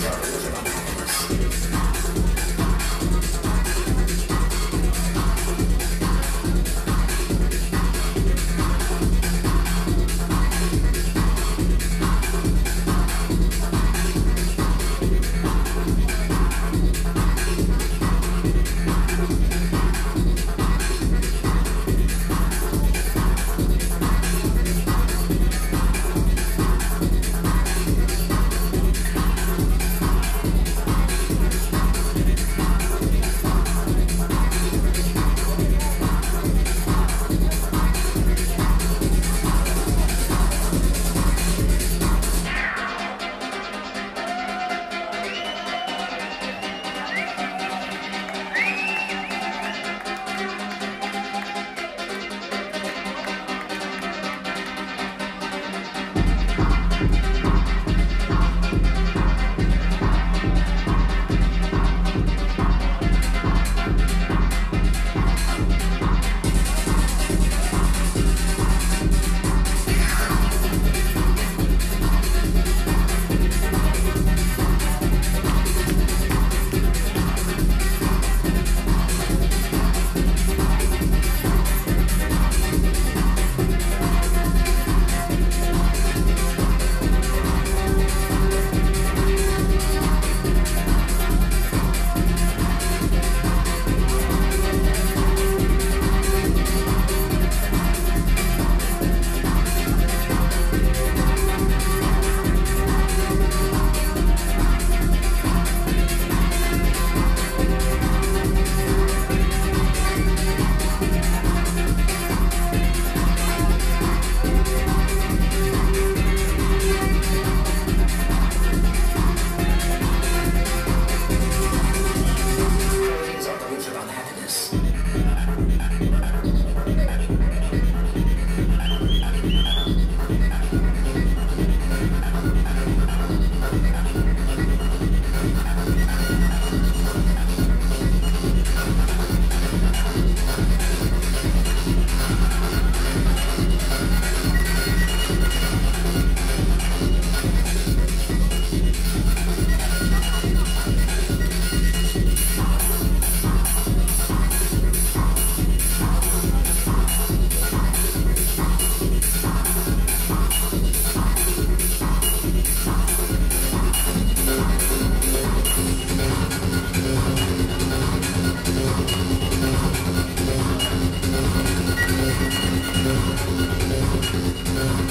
about it.